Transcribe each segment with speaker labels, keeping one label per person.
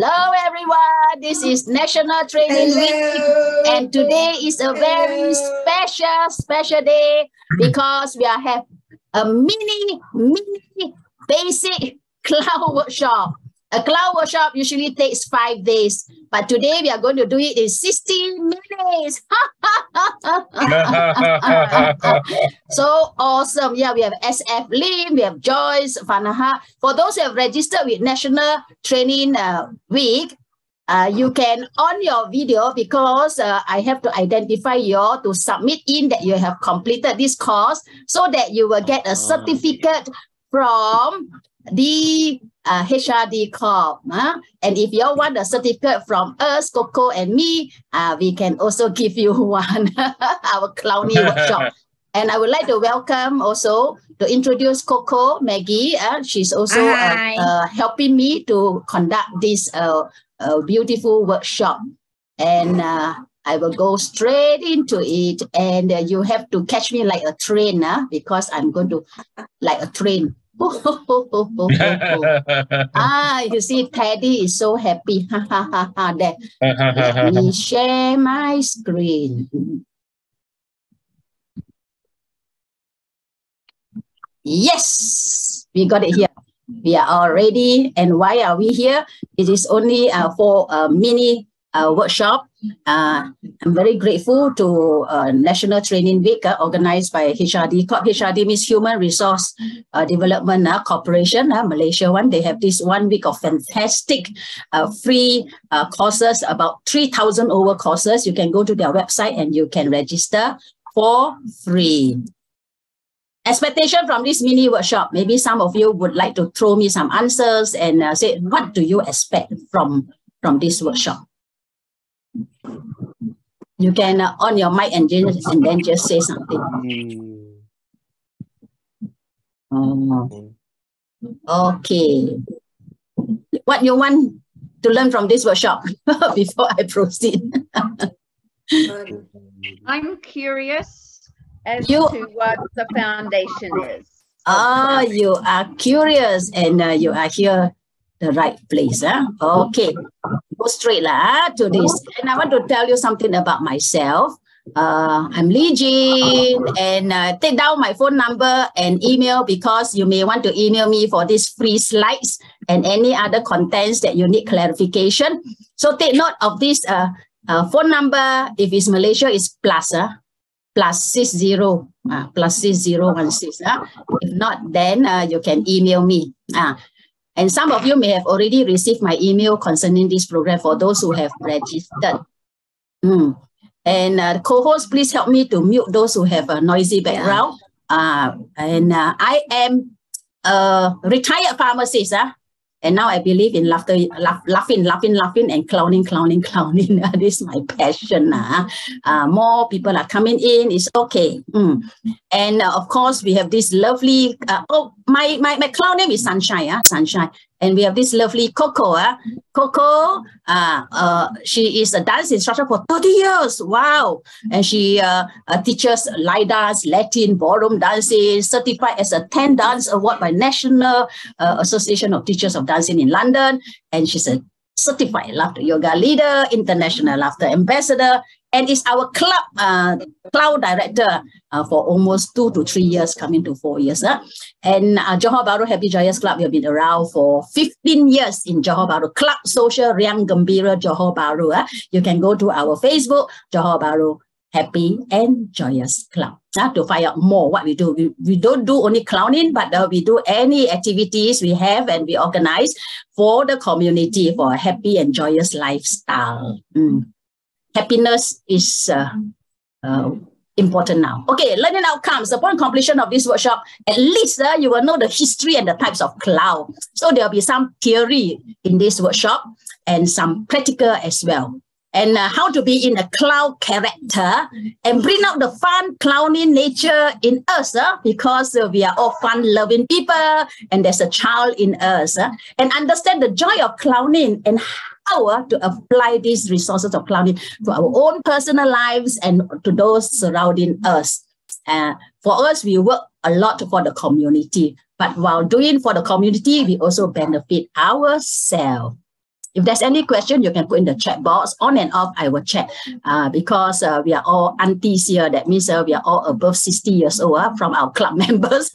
Speaker 1: Hello, everyone. This is National Training Week, and today is a very special, special day because we are have a mini, mini basic cloud workshop. A cloud workshop usually takes five days, but today we are going to do it in 60 minutes. so awesome. Yeah, we have SF Lim, we have Joyce, Fanaha. For those who have registered with National Training uh, Week, uh, you can on your video because uh, I have to identify you to submit in that you have completed this course so that you will get a certificate from the uh, HRD Corp. Huh? And if you want a certificate from us, Coco and me, uh, we can also give you one, our clowny workshop. And I would like to welcome also to introduce Coco Maggie. Uh, she's also uh, uh, helping me to conduct this uh, uh, beautiful workshop. And uh, I will go straight into it. And uh, you have to catch me like a train uh, because I'm going to like a train ah, you see, Teddy is so happy. Ha ha ha ha. That let me share my screen. Yes, we got it here. We are all ready. And why are we here? It is only uh, for a mini uh, workshop. Uh, I'm very grateful to uh, National Training Week uh, organized by HRD. HRD means Human Resource uh, Development uh, Corporation, Malaysia one. They have this one week of fantastic free courses, about 3,000 over courses. You can go to their website and you can register for free. Expectation from this mini workshop, maybe some of you would like to throw me some answers and say, what do you expect from, from this workshop? You can uh, on your mic and, just, and then just say something. Oh. Okay. What you want to learn from this workshop before I proceed?
Speaker 2: I'm curious as you, to what the foundation is.
Speaker 1: Ah, you are curious and uh, you are here the right place. Huh? Okay, go straight lah, to this. And I want to tell you something about myself. Uh, I'm Lee-Jean and uh, take down my phone number and email because you may want to email me for these free slides and any other contents that you need clarification. So take note of this uh, uh, phone number. If it's Malaysia, it's plus, uh, plus six zero, uh, plus six zero one six. Uh. If not, then uh, you can email me. Uh, and some of you may have already received my email concerning this program for those who have registered. Mm. And uh, co-host, please help me to mute those who have a noisy background. Yeah. Uh, and uh, I am a retired pharmacist. Uh, and now I believe in laughter, laugh, laughing, laughing, laughing, and clowning, clowning, clowning. this is my passion. Uh. Uh, more people are coming in. It's okay. Mm. And uh, of course, we have this lovely. Uh, oh, my my my clown name is Sunshine. Uh, Sunshine. And we have this lovely Coco. Uh. Coco, uh, uh, she is a dance instructor for 30 years. Wow. And she uh, uh, teaches light dance, Latin, ballroom dancing, certified as a 10 dance award by National uh, Association of Teachers of Dancing in London. And she's a certified laughter yoga leader, international laughter ambassador, and is our club uh, cloud director uh, for almost two to three years, coming to four years. Uh. And uh, Johor Bahru Happy Joyous Club, we have been around for 15 years in Johor Bahru. Club Social Riang Gembira Johor Bahru. Uh. You can go to our Facebook, Johor Bahru Happy and Joyous Club. Uh, to find out more what we do. We, we don't do only clowning, but uh, we do any activities we have and we organize for the community for a happy and joyous lifestyle. Mm happiness is uh, uh, important now. Okay, learning outcomes. Upon completion of this workshop, at least uh, you will know the history and the types of cloud. So there'll be some theory in this workshop and some practical as well. And uh, how to be in a cloud character and bring out the fun clowning nature in us uh, because uh, we are all fun loving people and there's a child in us uh, and understand the joy of clowning and power to apply these resources of clowning to our own personal lives and to those surrounding us. Uh, for us, we work a lot for the community, but while doing for the community, we also benefit ourselves. If there's any question, you can put in the chat box. On and off, I will check uh, because uh, we are all aunties here. That means uh, we are all above 60 years old uh, from our club members.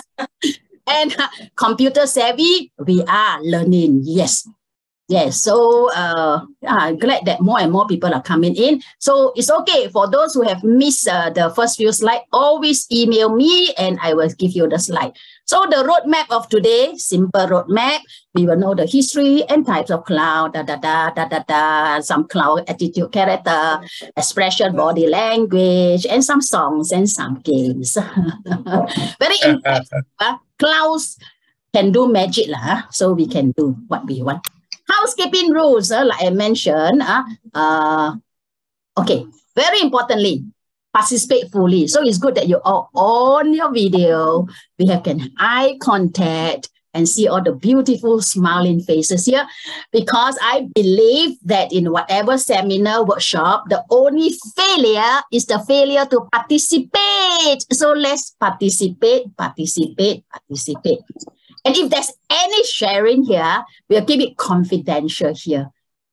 Speaker 1: and uh, computer savvy, we are learning. Yes. Yes, so uh, I'm glad that more and more people are coming in. So it's okay for those who have missed uh, the first few slides, always email me and I will give you the slide. So the roadmap of today, simple roadmap. We will know the history and types of cloud, da da da da da da, some cloud attitude, character, expression, body language, and some songs and some games. Very important. uh, clouds can do magic, lah, so we can do what we want housekeeping rules, uh, like I mentioned, uh, uh, okay, very importantly, participate fully. So it's good that you are on your video. We have can eye contact and see all the beautiful smiling faces here because I believe that in whatever seminar workshop, the only failure is the failure to participate. So let's participate, participate, participate. And if there's any sharing here, we'll keep it confidential here.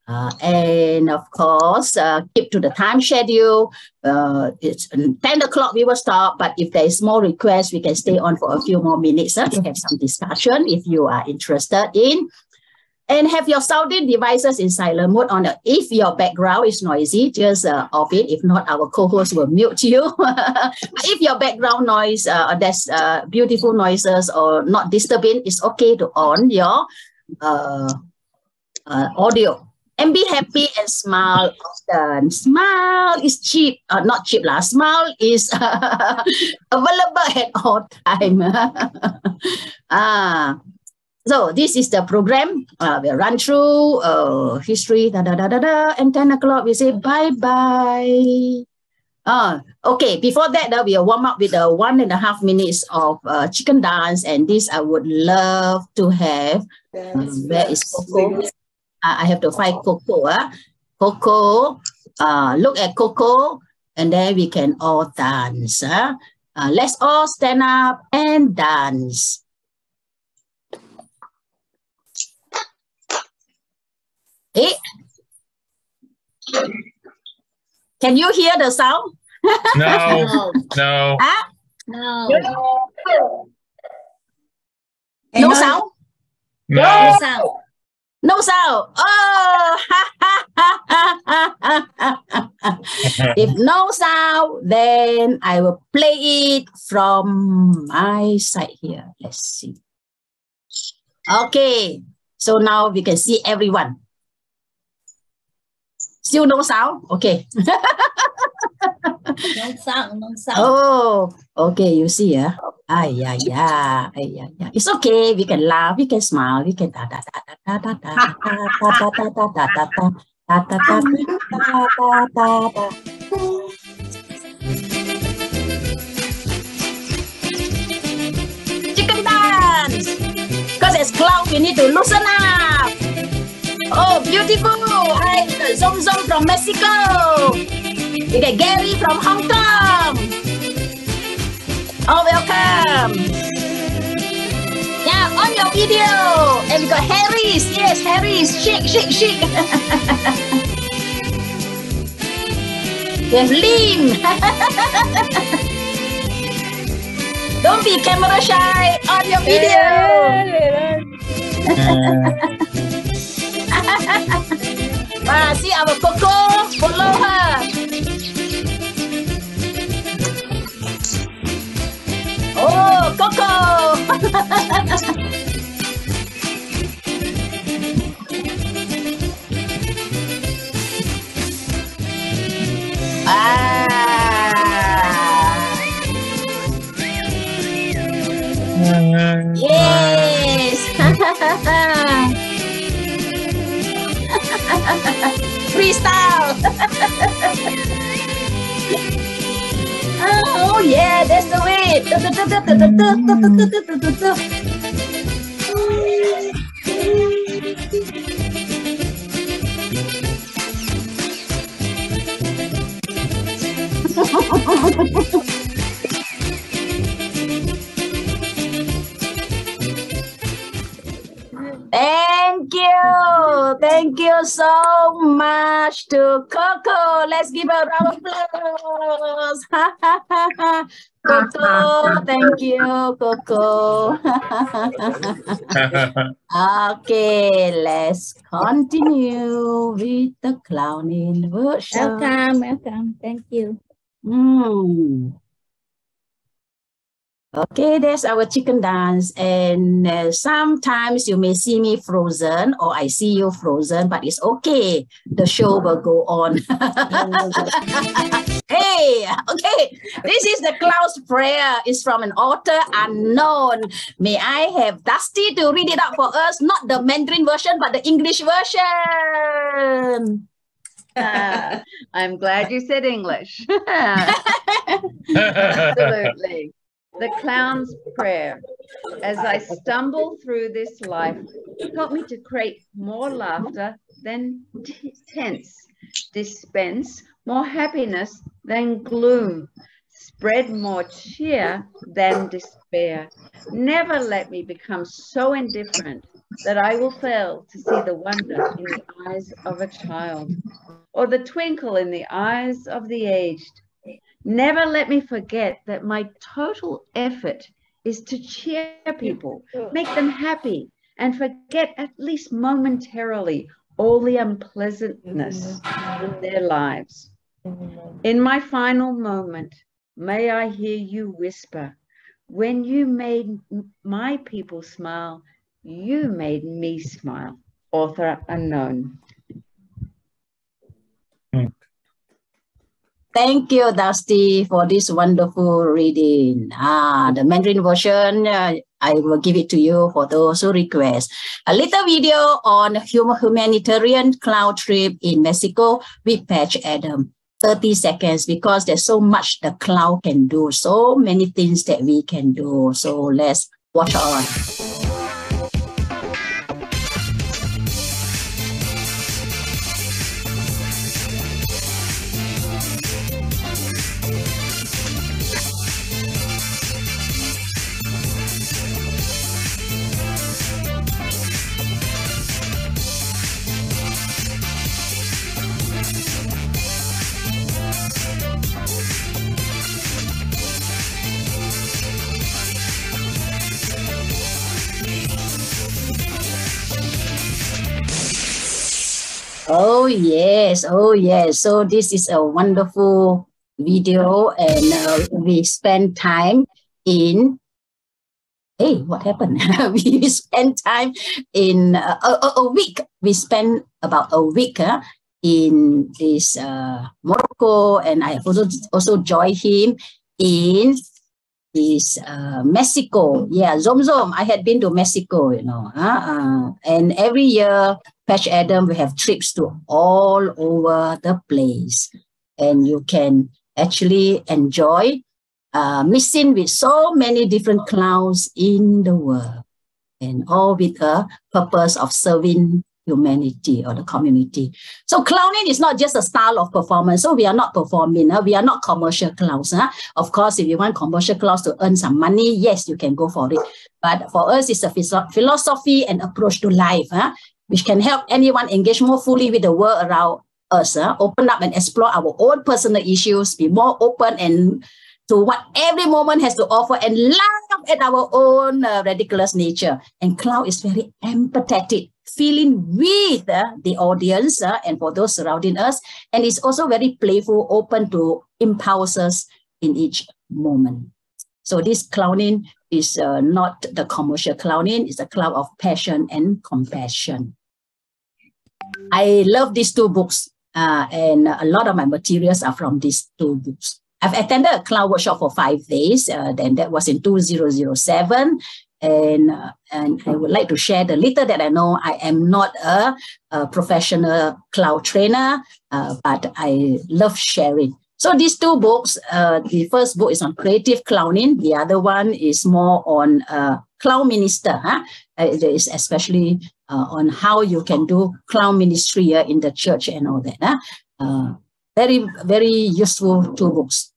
Speaker 1: Uh, and of course, uh, keep to the time schedule. Uh, it's 10 o'clock, we will stop. But if there is more requests, we can stay on for a few more minutes uh, to have some discussion if you are interested in and have your sounding devices in silent mode on. If your background is noisy, just uh, off it. If not, our co-host will mute you. if your background noise, uh, there's uh, beautiful noises or not disturbing, it's okay to on your uh, uh, audio. And be happy and smile often. Smile is cheap, uh, not cheap lah. Smile is available at all time. ah, so this is the program. Uh, we'll run through uh, history, da da da da da, and 10 o'clock we say bye bye. Uh, okay, before that, uh, we'll warm up with a one and a half minutes of uh, chicken dance, and this I would love to have. Um, where is Coco? Uh, I have to find Coco. Uh. Coco, uh, look at Coco, and then we can all dance. Uh. Uh, let's all stand up and dance. Eh? Can you hear the sound?
Speaker 3: No, no.
Speaker 1: Huh?
Speaker 4: No.
Speaker 1: No sound?
Speaker 3: No.
Speaker 4: No sound.
Speaker 1: No sound. Oh, if no sound, then I will play it from my side here. Let's see. Okay, so now we can see everyone. Still no sound? Okay.
Speaker 4: No sound. No sound.
Speaker 1: Oh, okay. You see, yeah. Ay, yeah, yeah, ay, yeah, yeah. It's okay. We can laugh. We can smile. We can da da da da da da da da da da da da da da. Da, da, da, da, da, da, da. Chicken dance! Because it's cloud, we need to loosen up. Oh, beautiful! Hi, Zong Zong from Mexico. We get Gary from Hong Kong. Oh, welcome. Yeah, on your video. And we got Harris. Yes, Harris. Shake, shake, shake. we have Lim. Don't be camera shy on your video. Ah, see our Coco. Follow her. Oh, Coco. ah. Yes. Freestyle. oh yeah, that's the way. You so much to Coco. Let's give a round of applause. Coco, thank you, Coco. okay, let's continue with the clowning workshop.
Speaker 4: Welcome, welcome. Thank you.
Speaker 1: Hmm. Okay, there's our chicken dance. And uh, sometimes you may see me frozen or I see you frozen, but it's okay. The show will go on. hey, okay. This is the cloud's prayer. It's from an author unknown. May I have Dusty to read it out for us? Not the Mandarin version, but the English version.
Speaker 2: Ah, I'm glad you said English. Absolutely. The clown's prayer. As I stumble through this life, help me to create more laughter than tense, dispense more happiness than gloom, spread more cheer than despair. Never let me become so indifferent that I will fail to see the wonder in the eyes of a child or the twinkle in the eyes of the aged. Never let me forget that my total effort is to cheer people, mm. make them happy, and forget at least momentarily all the unpleasantness mm-hmm. in their lives. Mm-hmm. In my final moment, may I hear you whisper, when you made my people smile, you made me smile. Author unknown.
Speaker 1: Thank you, Dusty, for this wonderful reading. Ah, the Mandarin version, uh, I will give it to you for those who request. A little video on hum- humanitarian cloud trip in Mexico with Patch Adam. 30 seconds because there's so much the cloud can do, so many things that we can do. So let's watch on. Yes. Oh, yes. So this is a wonderful video and uh, we spend time in hey what happened we spend time in uh, a, a- week we spend about a week uh, in this uh, morocco and i also also joined him in this uh, mexico. Yeah zom zom. I had been to mexico you know. Uh, uh, and every year patch adam we have trips to all over the place. And you can actually enjoy uh, mixing with so many different clowns in the world. And all with a purpose of serving humanity or the community. So clowning is not just a style of performance. So we are not performing. uh, we are not commercial clowns. huh? Of course, if you want commercial clowns to earn some money, yes, you can go for it. But for us, it's a philo- philosophy and approach to life, huh? which can help anyone engage more fully with the world around us, huh? open up and explore our own personal issues, be more open and to what every moment has to offer and laugh at our own uh, ridiculous nature. And Cloud is very empathetic, feeling with uh, the audience uh, and for those surrounding us. And it's also very playful, open to empowers us in each moment. So this clowning is uh, not the commercial clowning, it's a cloud of passion and compassion. I love these two books, uh, and a lot of my materials are from these two books. I've attended a clown workshop for five days. Uh, then that was in 2007. And, uh, and I would like to share the little that I know. I am not a, a professional cloud trainer, uh, but I love sharing. So these two books, uh, the first book is on creative clowning. The other one is more on uh, clown minister. Huh? Uh, it is especially uh, on how you can do clown ministry in the church and all that. Huh? Uh, very, very useful two books.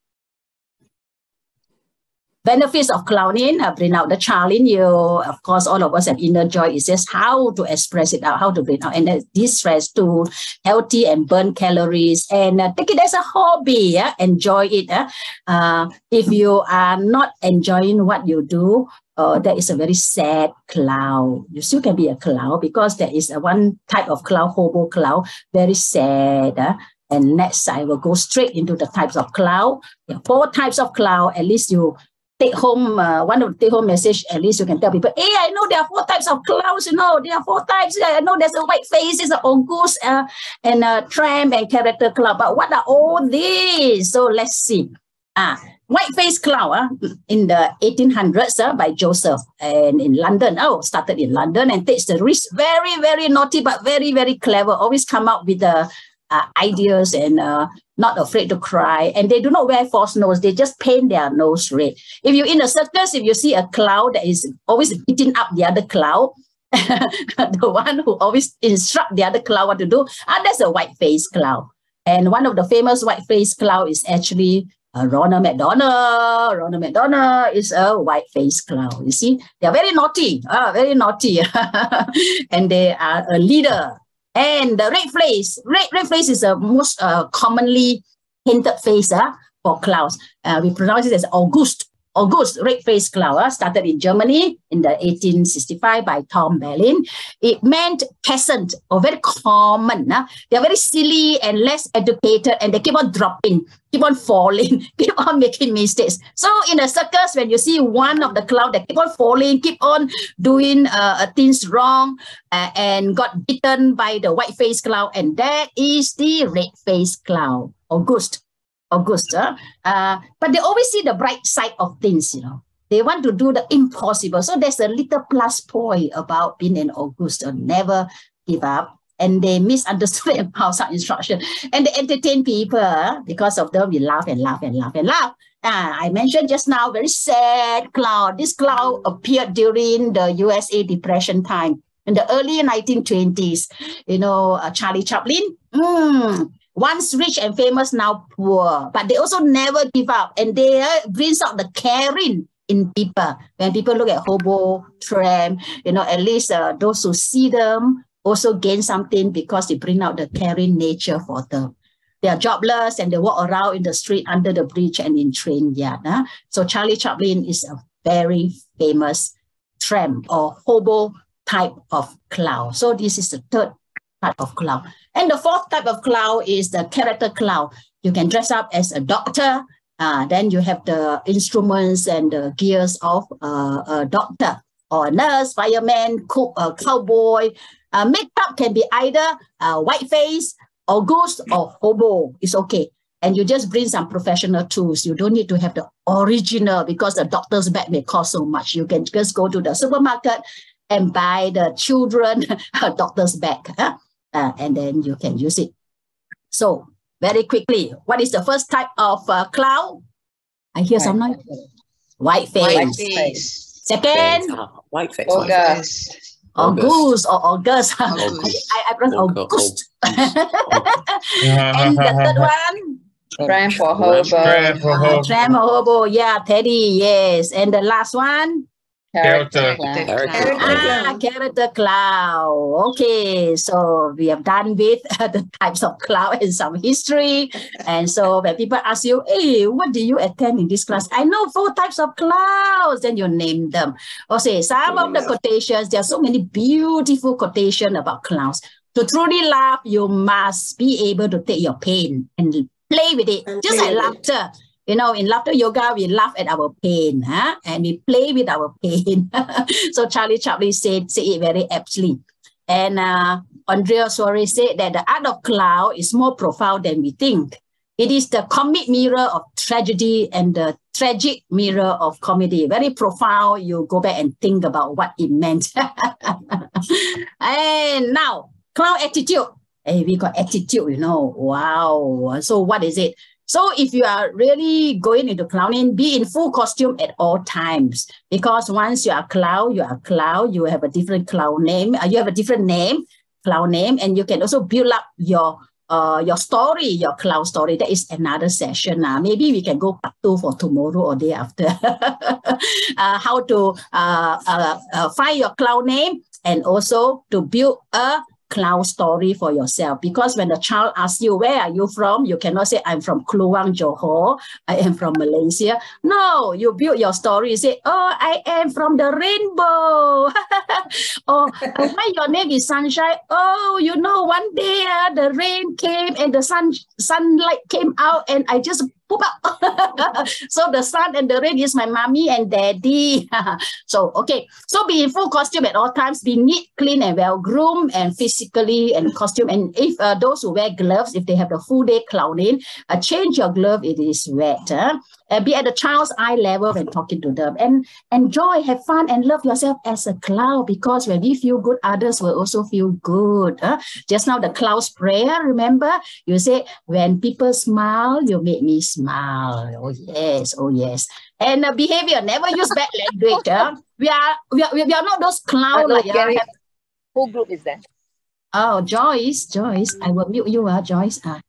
Speaker 1: Benefits of clowning uh, bring out the child in you of course all of us have inner joy it's just how to express it out how to bring out and uh, distress to healthy and burn calories and uh, take it as a hobby yeah? enjoy it uh? Uh, if you are not enjoying what you do uh, that is a very sad clown. You still can be a clown because there is a one type of clown, hobo clown, very sad. Uh, and next, I will go straight into the types of cloud. There are four types of cloud. At least you take home uh, one of the take home message. At least you can tell people, hey, I know there are four types of clouds. You know, there are four types. I know there's a white face, there's an August, uh, and a tram and character cloud. But what are all these? So let's see. Ah, white face cloud uh, in the 1800s uh, by Joseph and in London. Oh, started in London and takes the risk. Very, very naughty, but very, very clever. Always come up with the uh, ideas and uh, not afraid to cry. And they do not wear false nose. They just paint their nose red. If you're in a circus, if you see a cloud that is always beating up the other cloud, the one who always instruct the other cloud what to do, ah, that's a white face cloud. And one of the famous white face cloud is actually uh, Ronald McDonald. Ronald McDonald is a white face cloud. You see, they are very naughty, uh, very naughty. and they are a leader and the red face, red, red face is the most uh, commonly painted face uh, for clouds. Uh, we pronounce it as August. August red face cloud uh, started in Germany in the 1865 by Tom Belling. It meant peasant or very common. Uh. They are very silly and less educated and they keep on dropping, keep on falling, keep on making mistakes. So in a circus, when you see one of the cloud that keep on falling, keep on doing uh, things wrong uh, and got bitten by the white face cloud and that is the red face cloud, August. August. Uh, but they always see the bright side of things, you know. They want to do the impossible. So there's a little plus point about being an August. Never give up. And they misunderstood and pass out instruction. And they entertain people. Because of them, we laugh and laugh and laugh and laugh. Uh, I mentioned just now, very sad cloud. This cloud appeared during the USA Depression time in the early 1920s. You know, uh, Charlie Chaplin. Mm, once rich and famous, now poor. But they also never give up. And they uh, brings out the caring in people. When people look at hobo, tram, you know, at least uh, those who see them also gain something because they bring out the caring nature for them. They are jobless and they walk around in the street under the bridge and in train yard. Huh? So Charlie Chaplin is a very famous tramp or hobo type of clown. So this is the third type of clown. And the fourth type of clown is the character clown. You can dress up as a doctor. Uh, then you have the instruments and the gears of uh, a doctor or a nurse, fireman, cook, a cowboy. Uh, makeup can be either uh, white face or ghost or hobo. It's okay. And you just bring some professional tools. You don't need to have the original because the doctor's bag may cost so much. You can just go to the supermarket and buy the children doctor's bag. Huh? Uh, and then you can use it. So very quickly, what is the first type of uh, cloud? I hear some noise. White face.
Speaker 2: White face.
Speaker 1: Second,
Speaker 5: White face.
Speaker 2: August.
Speaker 1: August or August.
Speaker 5: August.
Speaker 1: I, I pronounce
Speaker 5: August.
Speaker 1: August. and the third one,
Speaker 2: Tram for
Speaker 3: Tram
Speaker 2: hobo.
Speaker 3: for hobo.
Speaker 1: Tram or Hobo. Yeah, Teddy. Yes. And the last one,
Speaker 3: Character.
Speaker 5: Character.
Speaker 1: Ah, character cloud. Okay, so we have done with the types of cloud and some history. And so when people ask you, hey, what do you attend in this class? I know four types of clouds. Then you name them. Or say some of the quotations, there are so many beautiful quotations about clouds. To truly laugh, you must be able to take your pain and play with it,
Speaker 5: And
Speaker 1: just like
Speaker 5: with
Speaker 1: laughter. You know, in laughter yoga, we laugh at our pain, huh? and we play with our pain. so Charlie Chaplin said, said it very aptly. And uh, Andrea Suarès said that the art of clown is more profound than we think. It is the comic mirror of tragedy and the tragic mirror of comedy. Very profound. You go back and think about what it meant. and now, clown attitude. Hey, we got attitude, you know. Wow. So what is it? So if you are really going into clowning, be in full costume at all times. Because once you are clown, you are clown, you have a different clown name, uh, you have a different name, clown name, and you can also build up your uh, your story, your cloud story. That is another session. Uh, maybe we can go part two for tomorrow or day after. uh, how to uh, uh, uh, find your cloud name and also to build a cloud story for yourself. Because when the child asks you where are you from? you cannot say i'm from kluang johor. I am from malaysia. No you build your story. You say oh i am from the rainbow. Or oh, why your name is sunshine? Oh you know one day uh, the rain came and the sun sunlight came out and i just so the sun and the rain is my mommy and daddy. so okay, so be in full costume at all times. Be neat, clean, and well groomed, and physically and costume. And if uh, those who wear gloves, if they have the full day clowning, uh, change your glove. It is wet. Huh? Uh, be at the child's eye level when talking to them, and enjoy, have fun, and love yourself as a clown. Because when we feel good, others will also feel good. Huh? Just now the cloud's prayer. Remember, you say when people smile, you make me smile. Oh yes, oh yes. And uh, behavior, never use bad language. uh. we, are, we are we are not those clown like
Speaker 5: Gary, who group is that?
Speaker 1: Oh, Joyce, Joyce, I will mute you, uh, Joyce. Uh.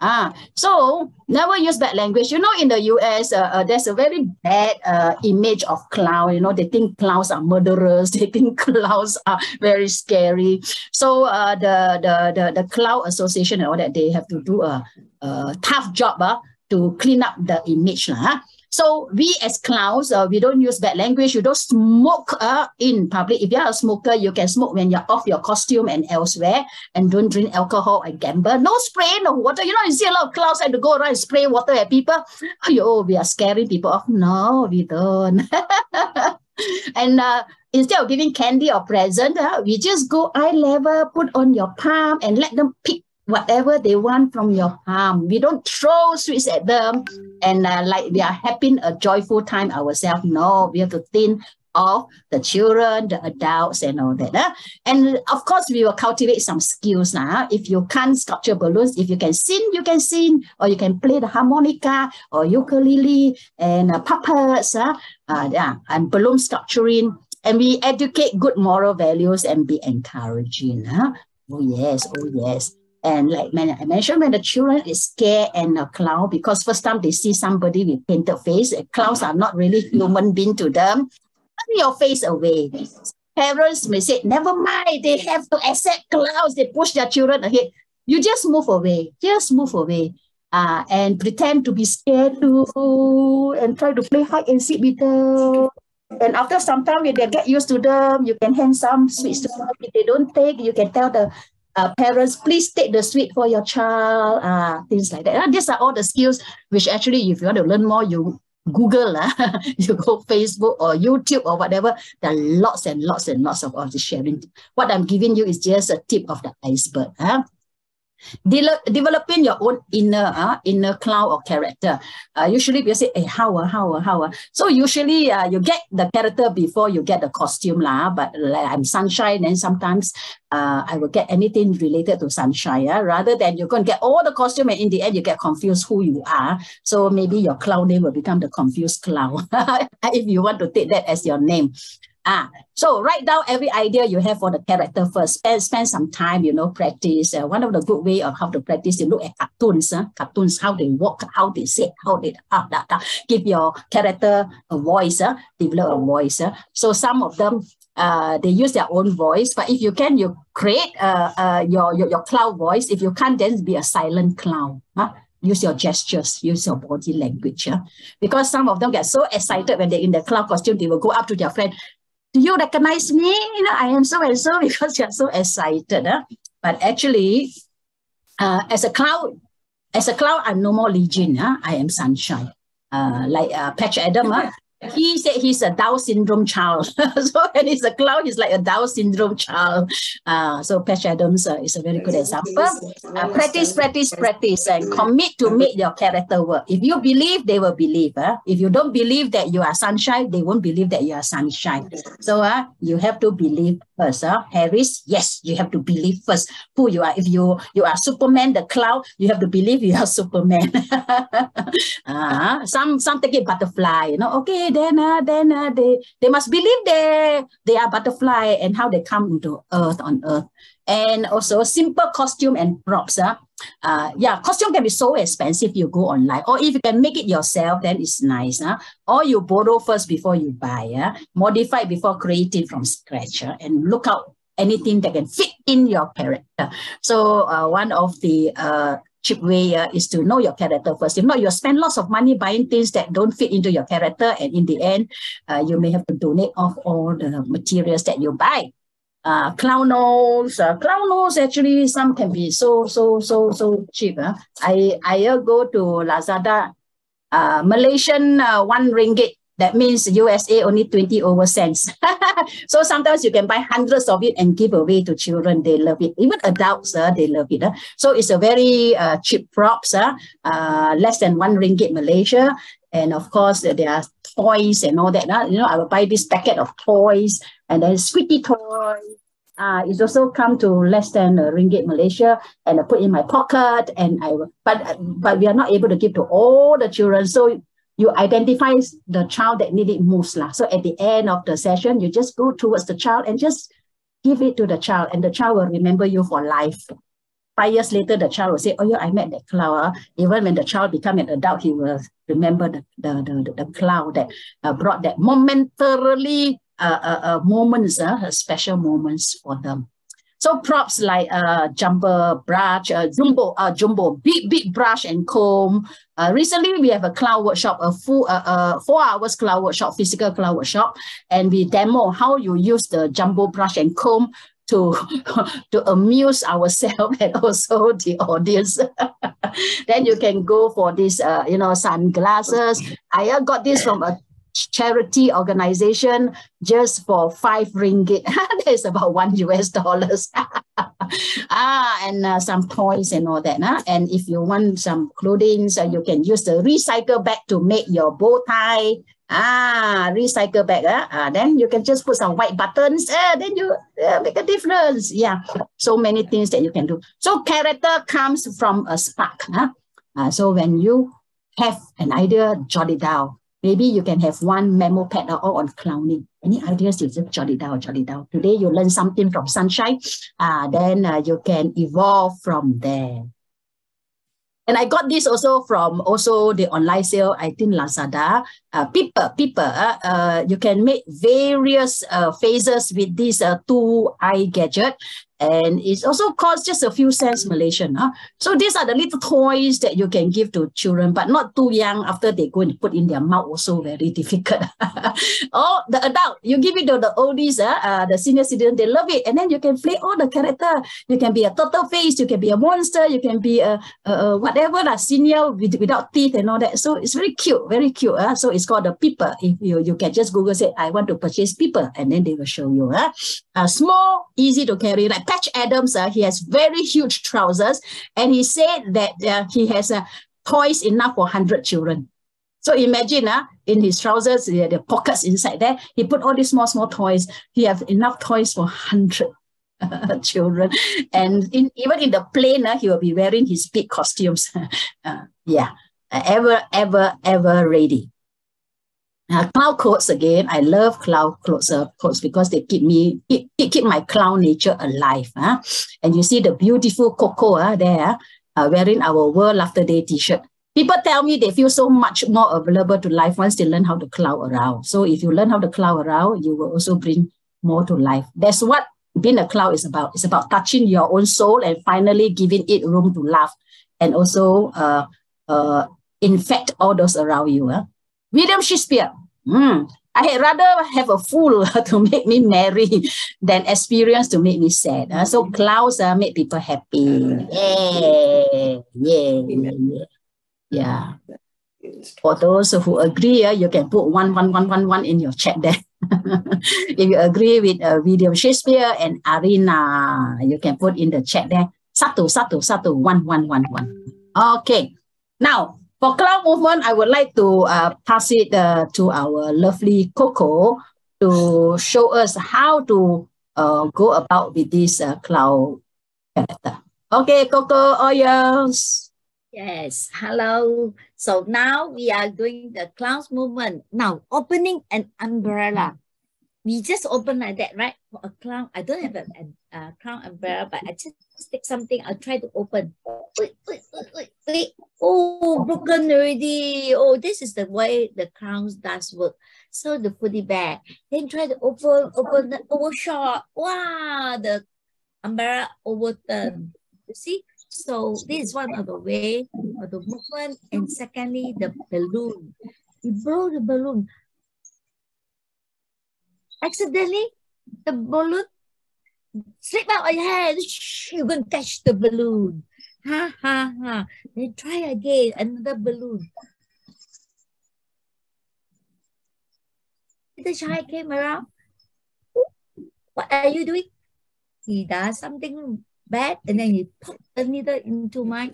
Speaker 1: Ah, so never use bad language. You know, in the US, uh, uh, there's a very bad uh, image of clown. You know, they think clowns are murderers. They think clowns are very scary. So uh, the, the the the clown association and all that, they have to do a, a tough job uh, to clean up the image. Uh, so we as clowns, uh, we don't use bad language. You don't smoke uh, in public. If you're a smoker, you can smoke when you're off your costume and elsewhere. And don't drink alcohol and gamble. No spray, no water. You know, you see a lot of clowns have to go around and spray water at people. Oh, we are scaring people off. No, we don't. and uh, instead of giving candy or present, uh, we just go eye level, put on your palm, and let them pick whatever they want from your palm. We don't throw sweets at them and uh, like we are having a joyful time ourselves. No, we have to think of the children, the adults, and all that. Uh. And of course, we will cultivate some skills. Uh. If you can't sculpture balloons, if you can sing, you can sing, or you can play the harmonica or ukulele and uh, puppets, uh, uh, yeah, and balloon sculpturing. And we educate good moral values and be encouraging. Huh? Oh, yes, oh, yes. And like when I mentioned, when the children is scared and a clown, because first time they see somebody with painted face, clowns are not really human being to them. Turn your face away. Parents may say, never mind, they have to accept clowns. They push their children ahead. You just move away. Just move away. Uh, and pretend to be scared too and try to play hide and seek with them. And after some time, when they get used to them, you can hand some sweets to them. If they don't take, you can tell the uh, parents, please take the sweet for your child, uh, things like that. Uh, these are all the skills which actually, if you want to learn more, you Google, uh, you go Facebook or YouTube or whatever. There are lots and lots and lots of all this sharing. What I'm giving you is just a tip of the iceberg. Uh. De- developing your own inner uh, inner cloud or character. Uh, usually people say, hey, how, uh, how, uh, how. Uh. So usually uh, you get the character before you get the costume. lah. But like, I'm sunshine and sometimes uh, I will get anything related to sunshine. Rather than you're going to get all the costume and in the end you get confused who you are. So maybe your cloud name will become the confused cloud if you want to take that as your name. Ah, so write down every idea you have for the character first. Spend, spend some time, you know, practice. Uh, one of the good way of how to practice, you look at cartoons, uh, cartoons, how they walk, how they sit, how they, da, da. give your character a voice, uh, develop a voice. Uh. So some of them, uh, they use their own voice, but if you can, you create uh, uh, your, your, your cloud voice. If you can't, then be a silent clown. Huh? use your gestures, use your body language. Yeah? Because some of them get so excited when they're in the clown costume, they will go up to their friend, do you recognize me? You know, I am so and so because you're so excited. Huh? But actually, uh, as a cloud, as a cloud, I'm no more Lee-Jean. Huh? I am sunshine. Uh, like uh, Patch Adam, huh? He said he's a Down syndrome child. so when he's a clown, he's like a Down syndrome child. Uh, so Patch Adams uh, is a very good example. Uh, practice, practice, practice, and commit to make your character work. If you believe, they will believe. Uh. If you don't believe that you are sunshine, they won't believe that you are sunshine. So uh, you have to believe first. Uh. Harris, yes, you have to believe first who you are. If you, you are Superman, the cloud, you have to believe you are Superman. uh, some, some take it butterfly, you know, okay, then uh, then uh, they they must believe they they are butterfly and how they come into earth on earth and also simple costume and props uh, Uh, yeah, costume can be so expensive. You go online, or if you can make it yourself, then it's nice. Huh? Or you borrow first before you buy. Yeah? Modify before creating from scratch, uh, and look out anything that can fit in your character. So uh, one of the uh, cheap way uh, is to know your character first. If not, you spend lots of money buying things that don't fit into your character, and in the end, uh, you may have to donate off all the materials that you buy. Uh, clown nose, uh, clown nose actually some can be so so so so cheap. Huh? I I go to Lazada, uh, Malaysian uh, one ringgit that means USA only 20 over cents. so sometimes you can buy hundreds of it and give away to children. They love it. Even adults, uh, they love it. Uh. So it's a very uh, cheap props, uh, uh, less than one ringgit Malaysia. And of course, uh, there are toys and all that. Uh. You know, I will buy this packet of toys and then squeaky toys. Uh, it's also come to less than a ringgit Malaysia and I put in my pocket and I but but we are not able to give to all the children. So you identify the child that need it most. Lah. So at the end of the session, you just go towards the child and just give it to the child and the child will remember you for life. Five years later, the child will say, oh yeah, I met that cloud. Even when the child become an adult, he will remember the, the, the, the cloud that uh, brought that momentarily uh, uh, uh, moments, uh, special moments for them. So props like uh, jumbo brush, uh, jumbo, uh, jumbo, big, big brush and comb. Uh, recently, we have a cloud workshop, a full, uh, uh, four hours cloud workshop, physical cloud workshop, and we demo how you use the jumbo brush and comb to to amuse ourselves and also the audience. then you can go for this, uh, you know, sunglasses. I got this from a charity organization just for five ringgit. That's about one US dollars. ah, and uh, some toys and all that. Huh? And if you want some clothing, so you can use the recycle bag to make your bow tie. Ah, recycle bag. Uh, uh, then you can just put some white buttons. Uh, then you uh, make a difference. Yeah, so many things that you can do. So character comes from a spark. Huh? Uh, so when you have an idea, jot it down Maybe you can have one memo pad all on clowning. Any ideas, you just jot it down, jot it down. Today you learn something from sunshine, uh, then uh, you can evolve from there. And I got this also from also the online sale, I think Lazada. Uh, people, people, uh, uh, you can make various uh, phases with this uh, two eye gadget and it also costs just a few cents Malaysian. Huh? So these are the little toys that you can give to children, but not too young after they go and put in their mouth also very difficult. oh, the adult, you give it to the oldies, uh, uh, the senior citizen, they love it. And then you can play all the character. You can be a turtle face, you can be a monster, you can be a, a, a whatever, a senior with, without teeth and all that. So it's very cute, very cute. Uh? So it's called the peeper. If you, you can just Google say, I want to purchase peeper, and then they will show you. Uh? Uh, small, easy to carry, like Patch Adams, uh, he has very huge trousers, and he said that uh, he has uh, toys enough for 100 children. So imagine uh, in his trousers, the pockets inside there, he put all these small, small toys. He has enough toys for 100 children. And in, even in the plane, uh, he will be wearing his big costumes. uh, yeah, ever, ever, ever ready. Uh, cloud coats again. I love cloud clothes, uh, coats because they keep me keep, keep my clown nature alive. Huh? And you see the beautiful Coco uh, there uh, wearing our World Laughter Day t-shirt. People tell me they feel so much more available to life once they learn how to cloud around. So if you learn how to cloud around, you will also bring more to life. That's what being a cloud is about. It's about touching your own soul and finally giving it room to laugh and also uh, uh, infect all those around you. Huh? William Shakespeare. Mm, I had rather have a fool to make me merry than experience to make me sad. Uh, so clouds uh, make people happy. Yeah, yeah, yeah. yeah. For those who agree, uh, you can put one, one, one, one, one in your chat there. if you agree with uh, William Shakespeare and Arina, you can put in the chat there. Satu, satu, satu, one, one, one, one. Okay. Now, for cloud movement, I would like to uh, pass it uh, to our lovely Coco to show us how to uh, go about with this uh, cloud character. Okay, Coco, all yours.
Speaker 4: Yes, hello. So now we are doing the clouds movement. Now, opening an umbrella. we just open like that, right? For a clown, I don't have a, a, a clown umbrella, but I just stick something. I'll try to open. Wait, wait, wait, wait. Oh, broken already. Oh, this is the way the clowns does work. So the goodie back, then try to open, open the overshot. Wow, the umbrella overturned. You see? So this is one of the way of the movement. And secondly, the balloon. You blow the balloon accidentally the balloon slip out your hand. Going to catch the balloon. Ha ha ha. Then try again, another balloon. The child came around. What are you doing? He does something bad and then he put the needle into my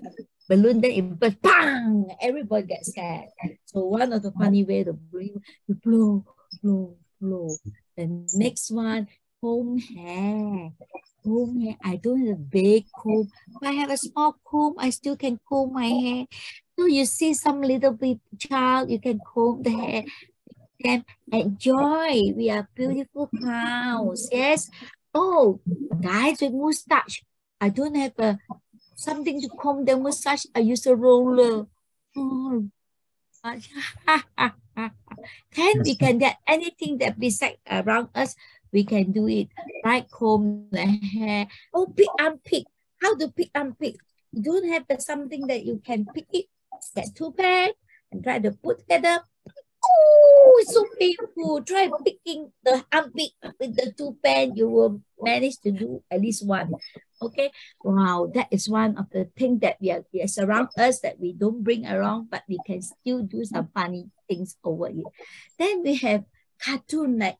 Speaker 4: balloon, then it burst, bang! Everybody gets scared. So one of the funny way to blow, you blow, blow, blow. The next one, comb hair. Comb hair. I don't have a big comb. If I have a small comb, I still can comb my hair. So you see some little bit child, you can comb the hair. Can enjoy. We are beautiful cows. Yes. Oh, guys with mustache. I don't have a something to comb the mustache. I use a roller. Oh, Then we can get anything that beside around us, we can do it. Right, comb the hair. Oh, pick unpick. How to pick unpick? You don't have something that you can pick it. Get two pairs and try to put together. Oh, it's so painful. Try picking the unpick with the two pen. You will manage to do at least one. Okay. Wow, that is one of the things that we are yes, around us that we don't bring around, but we can still do some funny things over it. Then we have cartoon like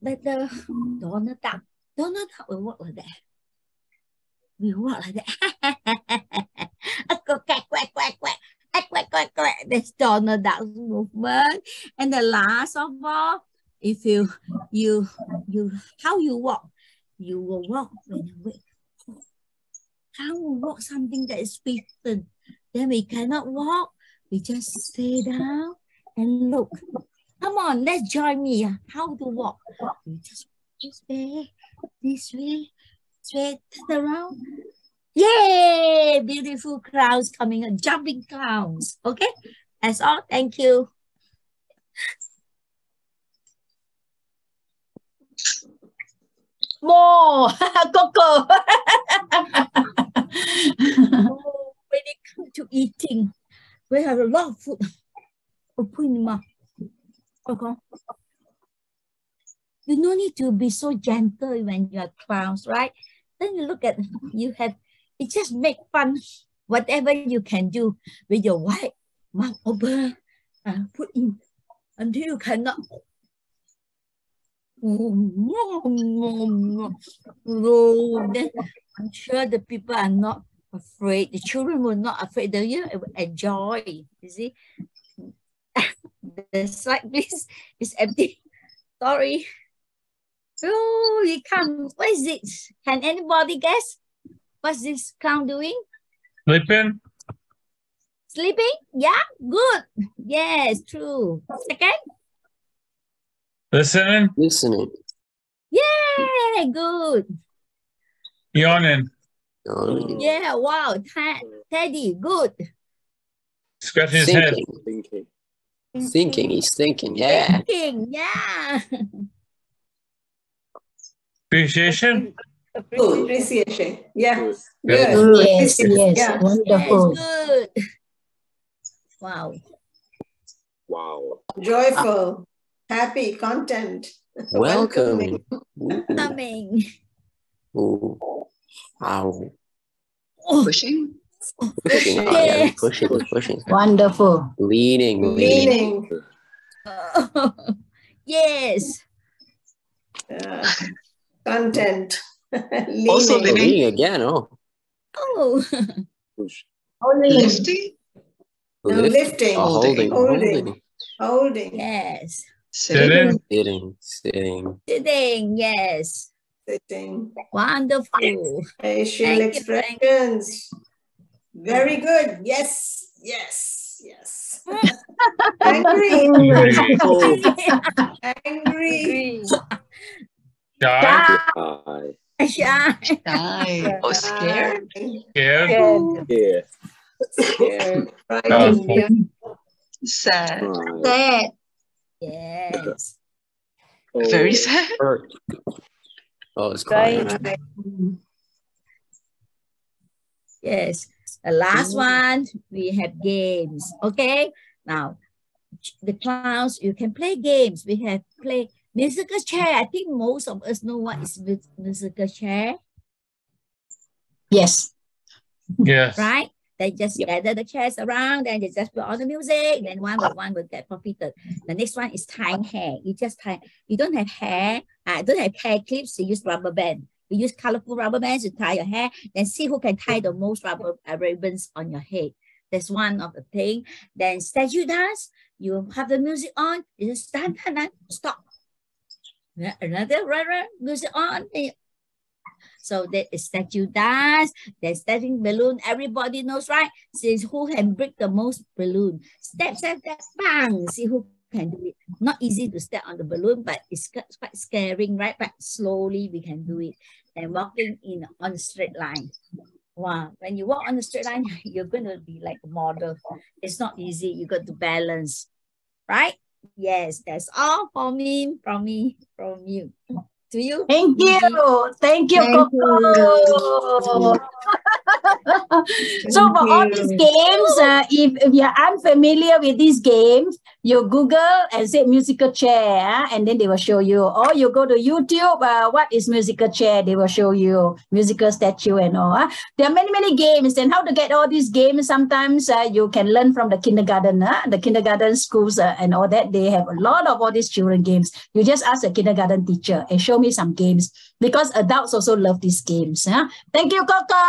Speaker 4: but the Donald Duck. Donald Duck will walk like that. We walk like that. quack, quack, quack, quack. Quack, quack, quack. That's Donald Duck's movement. And the last of all, if you you you how you walk, you will walk when you wake how we walk something that is written. Then we cannot walk. We just stay down and look. Come on, let's join me. How to walk? We just this way, this way, straight turn around. Yay! Beautiful clouds coming jumping clouds. Okay, that's all. Thank you.
Speaker 1: More, Coco.
Speaker 4: oh, when it comes to eating, we have a lot of food. Open your mouth. Okay. You no need to be so gentle when you are clowns, right? Then you look at you have it just make fun whatever you can do with your white mouth open uh, put in until you cannot then I'm sure the people are not afraid. The children were not afraid. They will enjoy. You see, the slide please is empty. Sorry. Oh, you come. What is it? Can anybody guess? What's this clown doing?
Speaker 3: Sleeping.
Speaker 4: Sleeping? Yeah, good. Yes, true. Second?
Speaker 3: Listening.
Speaker 5: Listening.
Speaker 4: Yeah, good.
Speaker 3: Yawning.
Speaker 5: Yawning.
Speaker 4: Yeah, wow. Teddy, good.
Speaker 3: Scratching his head.
Speaker 5: Thinking. Thinking. He's thinking. Yeah.
Speaker 4: Thinking. Yeah.
Speaker 3: Appreciation.
Speaker 6: Appreciation. Yeah.
Speaker 3: Good.
Speaker 6: Good.
Speaker 1: Yes, yes,
Speaker 6: Yeah.
Speaker 1: wonderful.
Speaker 4: Yes, good. Wow.
Speaker 5: Wow.
Speaker 6: Joyful, happy, content.
Speaker 5: Welcoming. Ooh.
Speaker 4: Coming.
Speaker 5: Ooh. Wow.
Speaker 4: Oh,
Speaker 7: Pushing.
Speaker 5: Pushing. Oh, yeah. Pushing. Pushing.
Speaker 1: Wonderful.
Speaker 5: Leading. Leading.
Speaker 6: Meaning.
Speaker 4: yes.
Speaker 6: uh, content.
Speaker 7: Also
Speaker 6: Leaning.
Speaker 7: living.
Speaker 5: Leading again. Oh.
Speaker 4: Oh,
Speaker 5: Push.
Speaker 7: Lifting.
Speaker 6: No,
Speaker 5: Lift.
Speaker 6: lifting.
Speaker 5: Oh, holding.
Speaker 6: Holding.
Speaker 5: Holding.
Speaker 6: Holding.
Speaker 4: yes.
Speaker 3: Sitting.
Speaker 5: Sitting. Sitting.
Speaker 4: Sitting, yes.
Speaker 6: Sitting.
Speaker 4: Wonderful.
Speaker 6: Facial
Speaker 4: Thank you,
Speaker 6: expressions. Very good. Yes. Yes. yes. Angry. Angry.
Speaker 3: Shy,
Speaker 4: Shy.
Speaker 5: I,
Speaker 4: Shy.
Speaker 7: Oh, scared.
Speaker 3: scared,
Speaker 5: yeah,
Speaker 6: Scared. Frightened.
Speaker 7: Sad.
Speaker 1: Sad.
Speaker 4: Yes.
Speaker 5: oh,
Speaker 7: Very sad.
Speaker 5: hurt. Oh, it's crying.
Speaker 6: Right.
Speaker 4: Yes. The last mm. one, we have games. Okay. Now, the clowns, you can play games. We have play musical chair. I think most of us know what is musical chair,
Speaker 1: Yes.
Speaker 3: yes.
Speaker 4: right? They just
Speaker 5: Yep.
Speaker 4: gather the chairs around and they just put all the music. Then one by one will get completed. The next one is tying hair. You just tie. You don't have hair. I don't have hair clips. You use rubber band. You use colorful rubber bands to tie your hair. Then see who can tie the most rubber uh, ribbons on your head. That's one of the thing. Then statue dance. You have the music on. You just dun, dun, stop. Another run, music on. So that is statue dance. Then setting balloon. Everybody knows, right? Since who can break the most balloon. Step, step, step, bang. See who can do it. Not easy to step on the balloon, but it's quite quite scaring, right? But slowly we can do it. And walking in on a straight line. Wow, when you walk on the straight line, you're going to be like a model. It's not easy. You got to balance, right? Yes, that's all for me, from me, from you. To you.
Speaker 1: Thank you. Thank you,
Speaker 6: Thank
Speaker 1: Coco. so for all these games, uh, if, if you're unfamiliar with these games, you Google and say musical chair, ah, and then they will show you. Or you go to YouTube, uh, what is musical chair? They will show you musical statue and all. ah. There are many, many games. And how to get all these games, sometimes uh, you can learn from the kindergarten, ah, the kindergarten schools uh, and all that. They have a lot of all these children games. You just ask a kindergarten teacher and show me some games because adults also love these games. Huh? Thank you, Coco.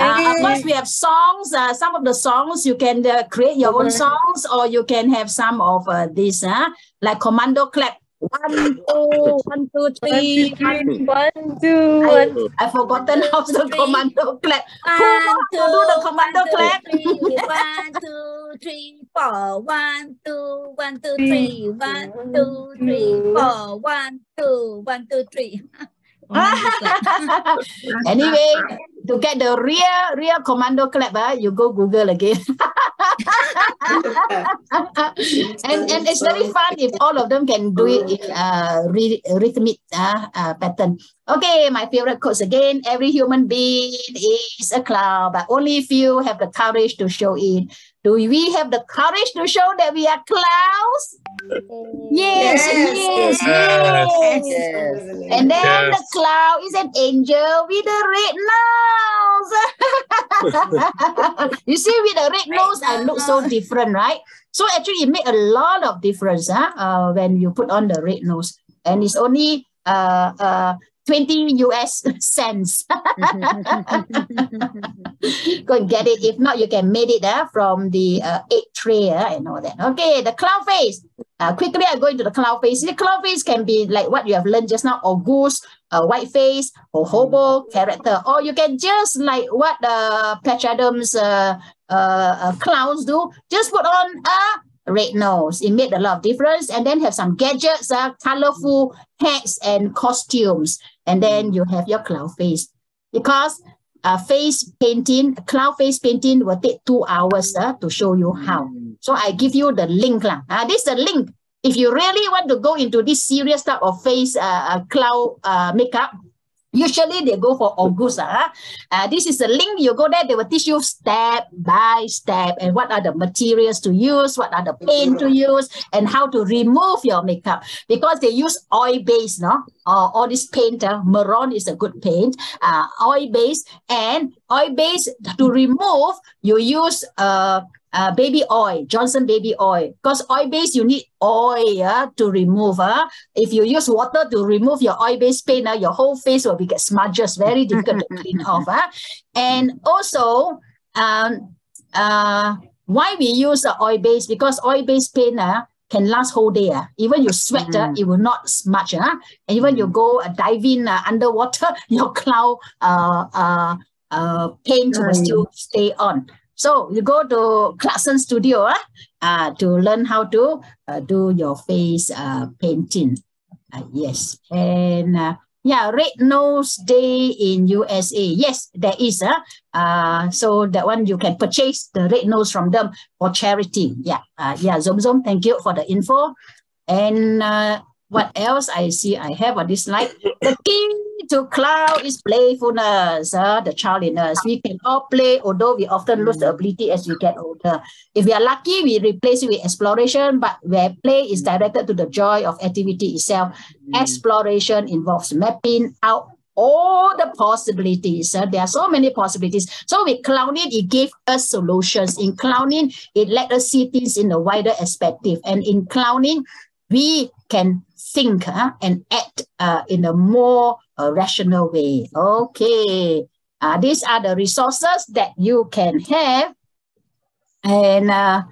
Speaker 1: Uh, of course, we have songs. Uh, some of the songs you can uh, create your own songs, or you can have some of uh, this, huh? like commando clap. One, two, one, two, three. one,
Speaker 4: One, two,
Speaker 1: I, I forgotten how to commando clap. Who
Speaker 4: One,
Speaker 1: to do the commando
Speaker 4: one, two,
Speaker 1: clap?
Speaker 4: three. One, two, three, four. One, two, one, two, three. One, two, three, four. One, two, one, two, three.
Speaker 1: anyway, to get the real, real commando clap, uh, you go Google again. and and it's very fun if all of them can do it in uh, rhythmic uh, uh, pattern. Okay, my favorite quotes again. Every human being is a clown, but only few have the courage to show it. Do we have the courage to show that we are clowns? Yes, yes, yes.
Speaker 3: Yes.
Speaker 4: Yes.
Speaker 1: And then the
Speaker 3: Yes.
Speaker 1: cloud is an angel with a red nose. you see, with a red nose, I look so different, right? So actually, it made a lot of difference huh? uh, when you put on the red nose. And it's only uh, uh, 20 US cents. Go and get it. If not, you can make it uh, from the uh, egg tray uh, and all that. Okay, the clown face. Uh, quickly, I go into the clown face. The clown face can be like what you have learned just now, or goose, a white face, or hobo character, or you can just like what uh, Patch Adams uh, uh, uh, clowns do, just put on a red nose. It made a lot of difference, and then have some gadgets, uh, colorful hats and costumes, and then you have your clown face because uh, face painting, cloud face painting will take two hours uh, to show you how. So I give you the link. Uh, this is the link. If you really want to go into this serious type of face uh, uh, cloud uh, makeup, usually they go for Auguste. Uh, uh, this is the link. You go there, they will teach you step by step and what are the materials to use, what are the paint to use, and how to remove your makeup. Because they use oil base, no? Uh, all this paint, uh, Mehron is a good paint, uh, oil base, and oil base to remove, you use uh, uh, baby oil, Johnson baby oil. Because oil base, you need oil uh, to remove. Uh. If you use water to remove your oil based paint, uh, your whole face will be get smudges, very difficult to clean off. Uh. And also, um, uh, why we use the oil base? Because oil based paint uh, can last whole day. Uh. Even you sweat, uh, it will not smudge. Uh. And even you go uh, diving uh, underwater, your cloud uh, uh, uh, paint will still stay on. So you go to Clarkson Studio ah, uh, to learn how to uh, do your face uh, painting. Uh, yes, and uh, yeah, Red Nose Day in USA. Yes, there is. Uh, uh, so that one you can purchase the red nose from them for charity. Yeah, uh, yeah. Zoom Zoom, thank you for the info. And uh, what else I see I have on this slide? The key to cloud is playfulness, uh, the childliness. We can all play, although we often lose the ability as we get older. If we are lucky, we replace it with exploration, but where play is directed to the joy of activity itself, exploration involves mapping out all the possibilities. Uh, there are so many possibilities. So with clowning, it gave us solutions. In clowning, it let us see things in a wider perspective. And in clowning, we can think uh, and act uh, in a more uh, rational way. Okay, uh, these are the resources that you can have. And uh,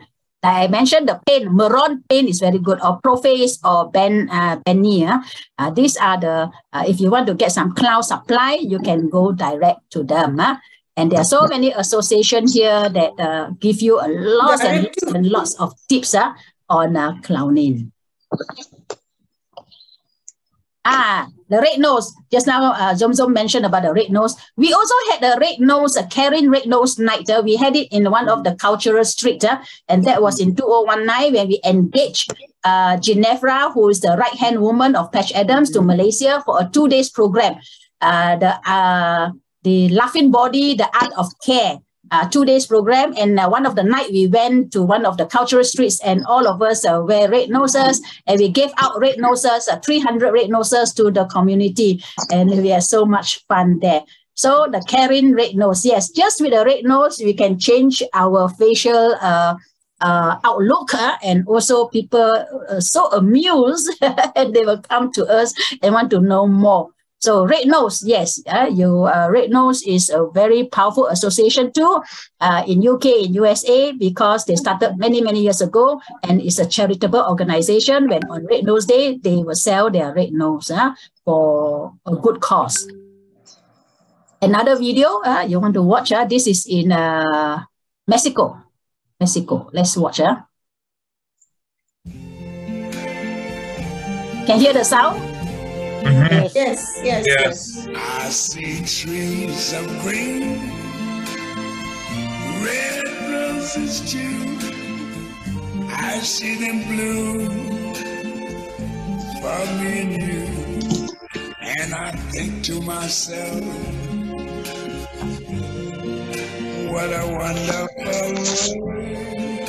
Speaker 1: like I mentioned, the paint, Mehron paint is very good, or Proface or Ben uh, Ben Nye. Uh, uh, these are the, uh, if you want to get some cloud supply, you can go direct to them. Uh. And there are so many associations here that uh, give you a lots and lots and lots of tips uh, on uh, clowning. Ah, the red nose. Just now, uh, Zom Zom mentioned about the red nose. We also had the red nose, a Karen red nose night. Uh, we had it in one of the cultural street, uh, and that was in 2019 when we engaged uh, Ginevra, who is the right hand woman of Patch Adams, to Malaysia for a two days program. Uh, the uh, the laughing body, the art of care uh, two days program. And uh, one of the night we went to one of the cultural streets and all of us uh, wear red noses and we gave out red noses, uh, 300 red noses to the community. And we had so much fun there. So the Karen red nose, yes, just with a red nose, we can change our facial uh, uh, outlook uh, and also people uh, so amused and they will come to us and want to know more. So red nose, yes, uh, you uh, red nose is a very powerful association too uh, in UK, in USA, because they started many, many years ago and it's a charitable organization. When on Red Nose Day, they will sell their red nose uh, for a good cause. Another video uh, you want to watch, uh, this is in uh, Mexico. Mexico, let's watch. Uh. Can you hear the sound?
Speaker 3: Mhm.
Speaker 6: Yes, yes,
Speaker 3: Yes.
Speaker 8: I see trees of green, red roses too. I see them bloom for me and you. And I think to myself, what a wonderful world.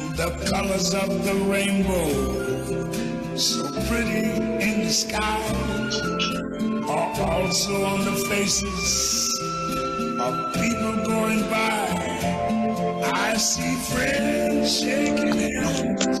Speaker 8: The colors of the rainbow, so pretty in the sky, are also on the faces of people going by. I see friends shaking hands,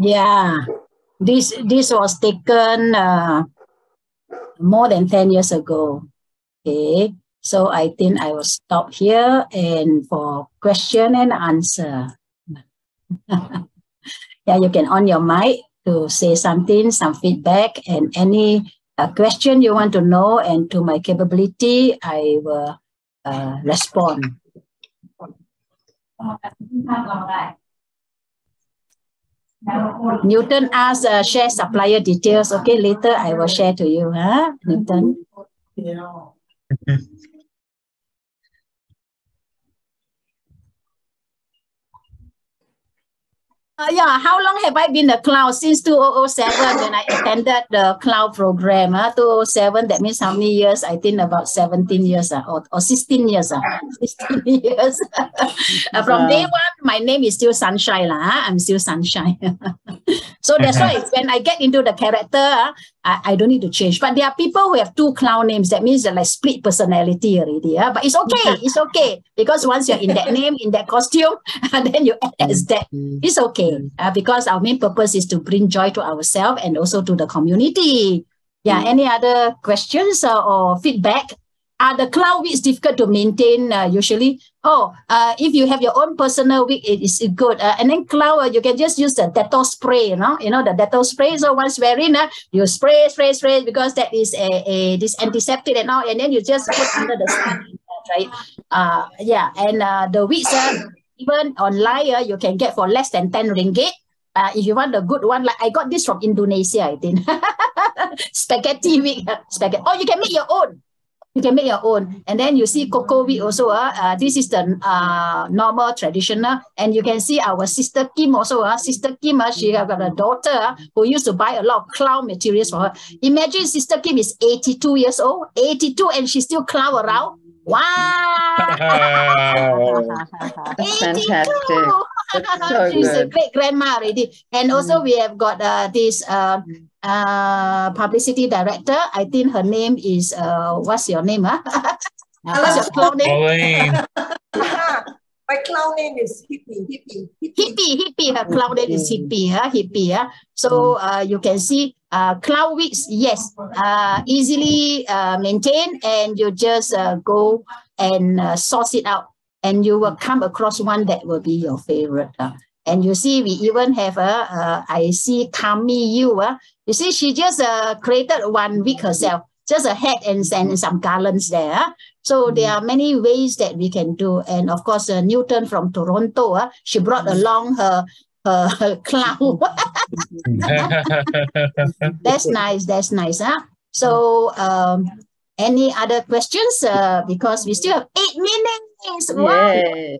Speaker 1: Yeah, this this was taken uh, more than 10 years ago. Okay. So I think I will stop here and for question and answer. yeah, you can on your mic to say something, some feedback, and any uh, question you want to know, and to my capability, I will uh, respond. Newton asked, uh, share supplier details. Okay, later I will share to you, huh, Newton? Uh, yeah, how long have I been a cloud? Since 2007 when I attended the cloud program. Uh, 2007, that means how many years? I think about 17 years uh, or, or 16 years. Uh, 16 years. uh, from day one, my name is still Sunshine. Uh, I'm still Sunshine. so that's why when I get into the character, uh, I, I don't need to change. But there are people who have two clown names. That means they're like split personality already. Uh, but it's okay. It's okay. Because once you're in that name, in that costume, and then you act as that, it's okay. Uh, because our main purpose is to bring joy to ourselves and also to the community. Yeah. Any other questions uh, or feedback? Are the cloud weeks difficult to maintain uh, usually? Oh, uh, if you have your own personal week, it is good. Uh, and then cloud, uh, you can just use the Dettol spray, you know, you know, the Dettol spray. So once wearing, uh, you spray, spray, spray, because that is a, a this antiseptic and all, and then you just put under the skin, right? Uh, yeah, and uh, the weeks, uh, even online, uh, you can get for less than 10 ringgit. Uh, if you want a good one, like I got this from Indonesia, I think. spaghetti week, uh, spaghetti. Oh, you can make your own you can make your own. And then you see Coco wheat also. Uh, uh, this is the uh, normal traditional. And you can see our sister Kim also. Uh, sister Kim, uh, she got a daughter uh, who used to buy a lot of clown materials for her. Imagine sister Kim is 82 years old, 82, and she still clown around. Wow!
Speaker 2: That's fantastic. That's so
Speaker 1: She's a great grandma already. And also we have got uh, this uh, uh, publicity director. I think her name is, uh, what's your name? Huh? what's your clown name?
Speaker 3: Pauline.
Speaker 6: My clown name is Hippie. Hippie.
Speaker 1: Hippie, hippie, her clown name is hippie, huh? hippie. Huh? So uh, you can see uh, cloud weeks, yes, uh, easily uh, maintained and you just uh, go and uh, source it out and you will come across one that will be your favorite. Uh. And you see, we even have, uh, uh, I see Kami Yu, uh, you see, she just uh, created one week herself, just a hat and, and some garlands there. huh? So there are many ways that we can do. And of course, uh, Newton from Toronto, uh, she brought along her, her, her clown. that's nice. That's nice. Huh? So um, any other questions? Uh, because we still have eight minutes. Wow.
Speaker 2: Yeah.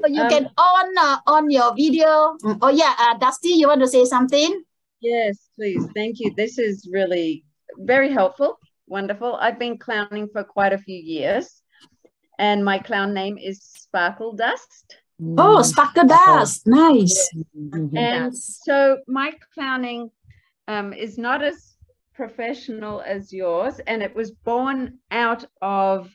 Speaker 1: So you
Speaker 2: Um,
Speaker 1: can on uh, on your video. Mm, Oh yeah, uh, Dusty, you want to say something?
Speaker 2: Yes, please. Thank you. This is really very helpful. Wonderful. I've been clowning for quite a few years, and my clown name is Sparkle Dust.
Speaker 1: Oh, sparkle dust. Nice.
Speaker 2: And so my clowning um, is not as professional as yours, and it was born out of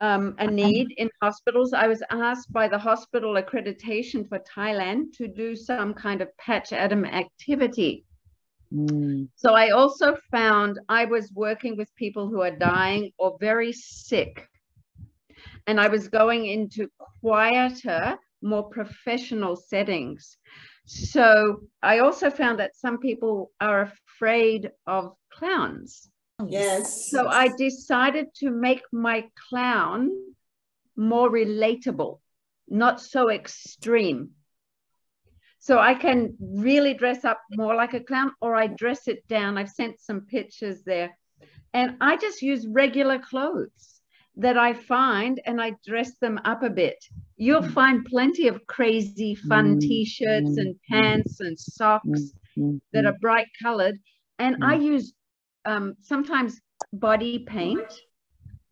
Speaker 2: um, a need in hospitals. I was asked by the hospital accreditation for Thailand to do some kind of Patch Adams activity. So I also found I was working with people who are dying or very sick. And I was going into quieter, more professional settings. So I also found that some people are afraid of clowns.
Speaker 6: Yes.
Speaker 2: So I decided to make my clown more relatable, not so extreme. So I can really dress up more like a clown or I dress it down. I've sent some pictures there. And I just use regular clothes that I find and I dress them up a bit. You'll mm. find plenty of crazy fun mm, t-shirts mm, and pants and socks that are bright colored. And I use um, sometimes body paint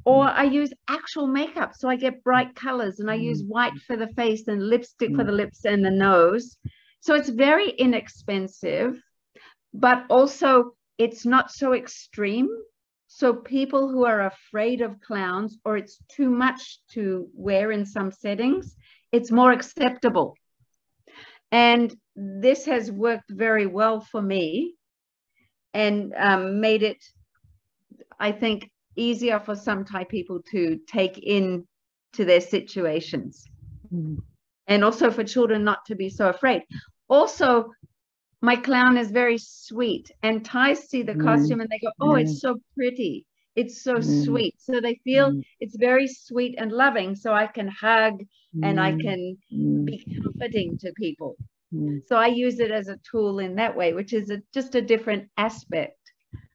Speaker 2: or mm. I use actual makeup. So I get bright colors and I use mm. white for the face and lipstick for the mm. lips and the nose. So it's very inexpensive, but also it's not so extreme. So people who are afraid of clowns or it's too much to wear in some settings, it's more acceptable. And this has worked very well for me and um, made it, I think, easier for some Thai people to take in to their situations.
Speaker 4: Mm.
Speaker 2: And also for children not to be so afraid. Also, my clown is very sweet, and Thais see the
Speaker 4: Mm.
Speaker 2: costume and they go, Oh, it's so pretty. It's so
Speaker 4: Mm.
Speaker 2: sweet. So they feel
Speaker 4: Mm.
Speaker 2: it's very sweet and loving. So I can hug and I
Speaker 4: Mm.
Speaker 2: can
Speaker 4: Mm.
Speaker 2: be comforting to people.
Speaker 4: Mm.
Speaker 2: So I use it as a tool in that way, which is a, just a different aspect.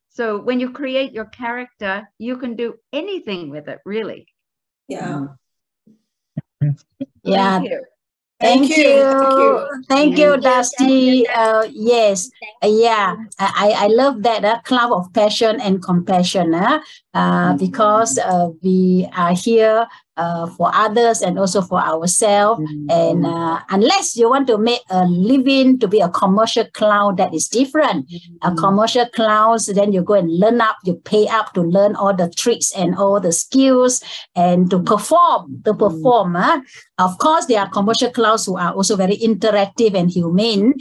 Speaker 2: So when you create your character, you can do anything with it, really.
Speaker 6: Yeah.
Speaker 1: Yeah,
Speaker 2: Thank you.
Speaker 1: Thank,
Speaker 6: Thank
Speaker 1: you.
Speaker 6: you. Thank you.
Speaker 1: Thank you,
Speaker 4: Thank you,
Speaker 1: Dusty. Uh, yes, Uh, yeah, I, I love that uh, cloud of passion and compassion uh, uh, because uh, we are here uh, for others and also for ourselves. And uh, unless you want to make a living to be a commercial clown, that is different. A commercial clowns, then you go and learn up, you pay up to learn all the tricks and all the skills and to perform, to perform. uh. Of course, there are commercial clowns who are also very interactive and humane.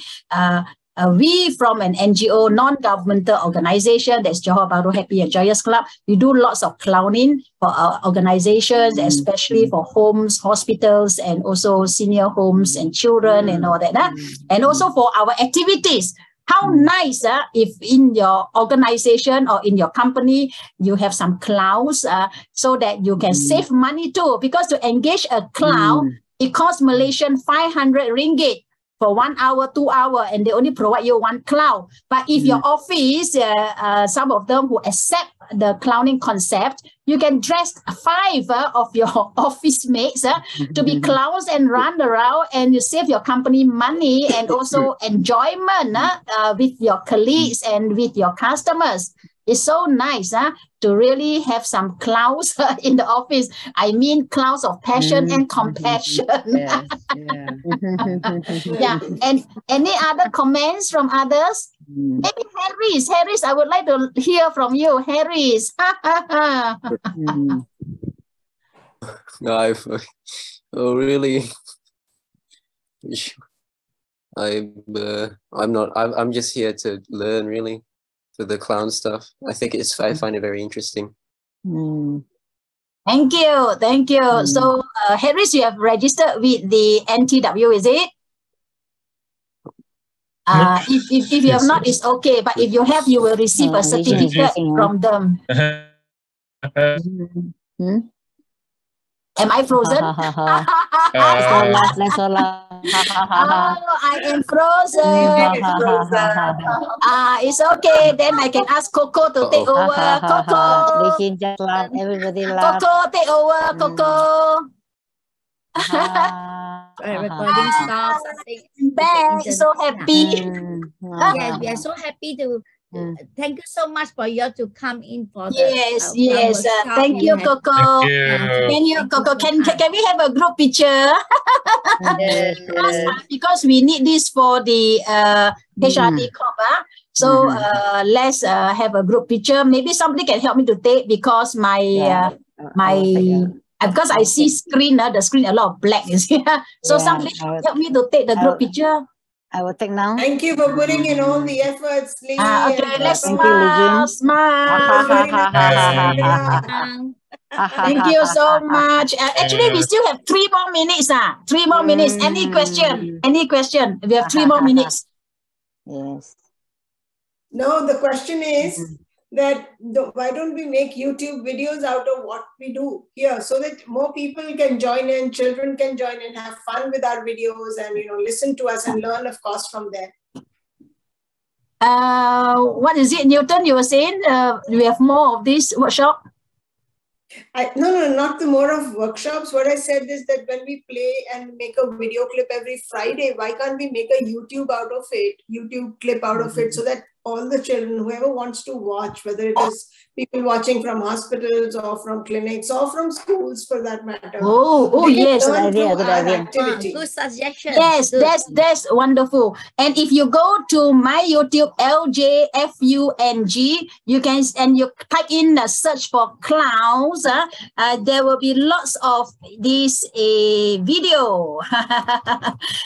Speaker 1: Uh, we from an NGO, non-governmental organization, that's Johor Bahru Happy and Joyous Club, we do lots of clowning for our organizations, especially for homes, hospitals, and also senior homes and children and all that. ah. And also for our activities. How nice uh, if in your organization or in your company you have some clowns uh, so that you can save money too. Because to engage a clown, it costs Malaysian 500 ringgit for one hour, two hour, and they only provide you one clown. But if your office, uh, uh, some of them who accept the clowning concept, you can dress five uh, of your office mates uh, to be clowns and run around, and you save your company money and also enjoyment uh, uh, with your colleagues and with your customers. It's so nice uh, to really have some clouds in the office. I mean, clouds of passion and compassion.
Speaker 2: Yes, yeah.
Speaker 1: yeah. And any other comments from others? Maybe Harris. Harris, I would like to hear from you. Harris.
Speaker 5: No, I've oh, really. I'm uh, I'm not I'm I'm just here to learn really for the clown stuff. I think it's I find it very interesting.
Speaker 1: Thank you. Thank you. So, uh, Harris, you have registered with the NTW, is it? Uh, if, if, if you have not, it's okay. But if you have, you will receive a
Speaker 9: Uh,
Speaker 1: certificate from them. Am I frozen?
Speaker 3: Uh,
Speaker 9: Solat, let's solat.
Speaker 1: oh, I am frozen. Ah, it's okay. Then I can ask Coco to take over. Coco,
Speaker 9: Licin just laugh, everybody laugh.
Speaker 1: Coco, take over. Coco,
Speaker 4: Uh, recording stops. I think
Speaker 1: back. So happy.
Speaker 4: Yes, we are so happy to.
Speaker 9: Mm.
Speaker 4: Thank you so much for you to come in for the
Speaker 1: Yes,
Speaker 4: uh,
Speaker 1: yes. Uh, thank you, Coco.
Speaker 3: Thank you.
Speaker 1: Can you, Coco, can, can, can we have a group picture?
Speaker 2: Yes,
Speaker 1: because,
Speaker 2: yes.
Speaker 1: uh, because we need this for the uh, HRD Corp. ah. So uh, let's uh, have a group picture. Maybe somebody can help me to take because my uh, my uh, because I see screen uh, the screen a lot of black is here. So
Speaker 9: Yeah,
Speaker 1: somebody help me to take the group
Speaker 9: I
Speaker 1: picture.
Speaker 9: I will take now.
Speaker 6: Thank you for putting in all the efforts, Lee.
Speaker 1: Ah, okay, let's
Speaker 9: Thank you,
Speaker 1: smile,
Speaker 9: Lee
Speaker 1: smile.
Speaker 6: Very nice.
Speaker 1: Thank you so much. Uh, actually, we still have three more minutes. Ah, three more minutes. Any question? Any question? We have three more minutes.
Speaker 9: Yes.
Speaker 6: No, the question is that the, why don't we make YouTube videos out of what we do here so that more people can join in, children can join in, have fun with our videos and, you know, listen to us and learn, of course, from there.
Speaker 1: Uh, what is it, Newton? You were saying uh, we have more of this workshop.
Speaker 6: I, no, no, not the more of workshops. What I said is that when we play and make a video clip every Friday, why can't we make a YouTube out of it, YouTube clip out of it, so that all the children, whoever wants to watch, whether it is people watching from hospitals or from clinics or from schools for that matter.
Speaker 1: Oh, oh yes,
Speaker 6: learn
Speaker 9: idea, good idea.
Speaker 6: activity.
Speaker 4: good suggestion.
Speaker 1: yes,
Speaker 4: Good.
Speaker 1: that's that's wonderful. And if you go to my YouTube LJFUNG, you can and you type in the search for clowns. Uh, uh, there will be lots of this a video.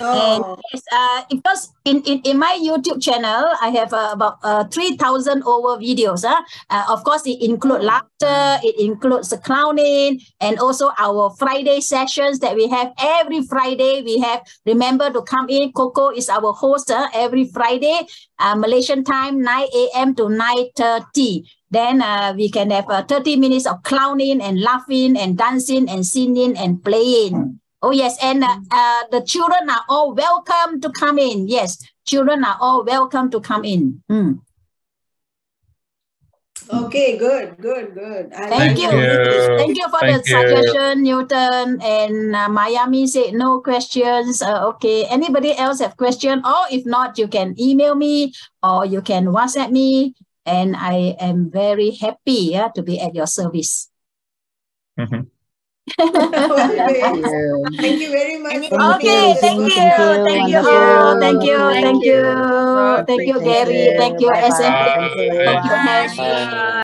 Speaker 6: Oh,
Speaker 1: Yes, uh, because in, in, in my YouTube channel, I have uh, about about uh, 3,000 over videos. Huh? Uh, of course, it includes laughter, it includes the clowning, and also our Friday sessions that we have every Friday. We have, remember to come in. Coco is our host uh, every Friday, uh, Malaysian time, 9 a.m. to 9.30 then uh, we can have uh, 30 minutes of clowning and laughing and dancing and singing and playing. Oh, yes. And uh, uh, the children are all welcome to come in. Yes, children are all welcome to come in. Mm.
Speaker 6: Okay, good, good, good. I
Speaker 1: Thank you.
Speaker 3: you.
Speaker 1: Thank you for
Speaker 3: Thank
Speaker 1: the
Speaker 3: you.
Speaker 1: suggestion, Newton. And uh, Miami said no questions. Uh, okay. Anybody else have question? Or if not, you can email me or you can WhatsApp me. And I am very happy yeah, to be at your service.
Speaker 3: Mhm.
Speaker 6: Always. Thank you very much.
Speaker 4: Any-
Speaker 6: for
Speaker 1: Okay,
Speaker 6: this
Speaker 1: thank you,
Speaker 6: discussion.
Speaker 1: thank you,
Speaker 9: Wonderful.
Speaker 1: thank you,
Speaker 2: Thank
Speaker 1: thank
Speaker 2: you.
Speaker 1: you,
Speaker 2: So
Speaker 1: thank you,
Speaker 2: appreciate
Speaker 1: Gary,
Speaker 2: it.
Speaker 1: thank you,
Speaker 9: Bye-bye.
Speaker 1: SMB,
Speaker 9: Thank you,
Speaker 1: thank you,
Speaker 9: everyone.
Speaker 1: Harry.
Speaker 5: Bye.